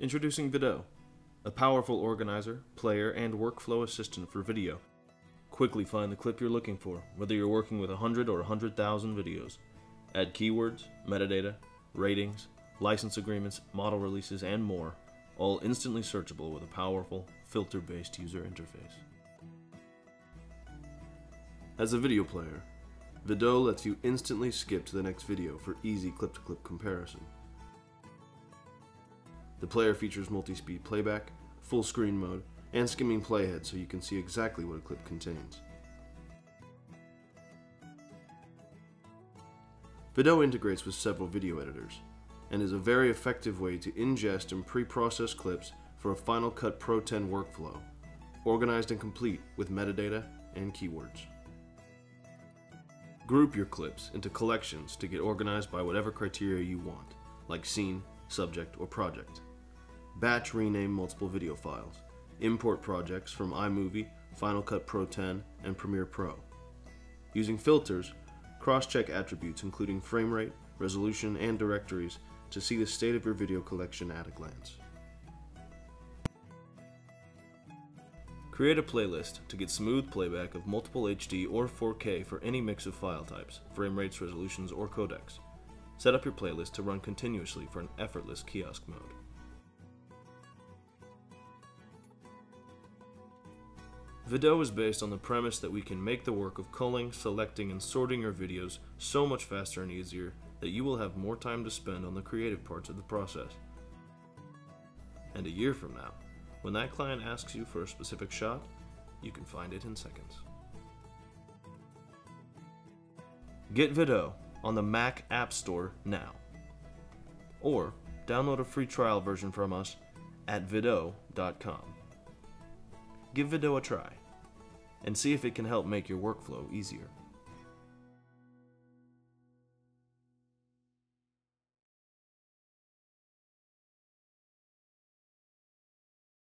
Introducing Videux, a powerful organizer, player, and workflow assistant for video. Quickly find the clip you're looking for, whether you're working with 100 or 100,000 videos. Add keywords, metadata, ratings, license agreements, model releases, and more, all instantly searchable with a powerful, filter based user interface. As a video player, Videux lets you instantly skip to the next video for easy clip to clip comparison. The player features multi speed playback, full screen mode, and skimming playhead so you can see exactly what a clip contains. Videux integrates with several video editors and is a very effective way to ingest and pre-process clips for a Final Cut Pro 10 workflow, organized and complete with metadata and keywords. Group your clips into collections to get organized by whatever criteria you want, like scene, subject, or project. Batch rename multiple video files. Import projects from iMovie, Final Cut Pro 10, and Premiere Pro. Using filters, cross-check attributes including frame rate, resolution, and directories to see the state of your video collection at a glance. Create a playlist to get smooth playback of multiple HD or 4K for any mix of file types, frame rates, resolutions, or codecs. Set up your playlist to run continuously for an effortless kiosk mode. Videux is based on the premise that we can make the work of culling, selecting, and sorting your videos so much faster and easier that you will have more time to spend on the creative parts of the process. And a year from now, when that client asks you for a specific shot, you can find it in seconds. Get Videux on the Mac App Store now. Or download a free trial version from us at videux.com. Give Videux a try and see if it can help make your workflow easier.